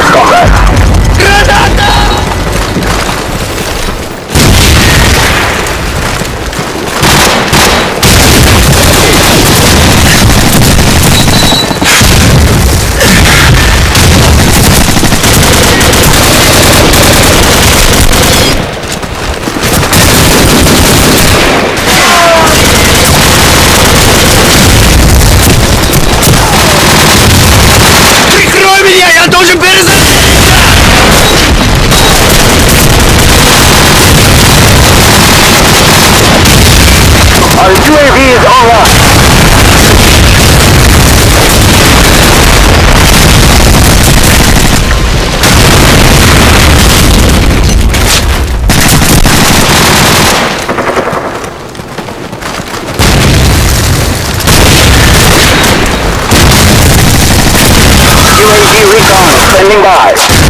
Let's go. Recon is standing by.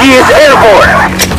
he is airborne.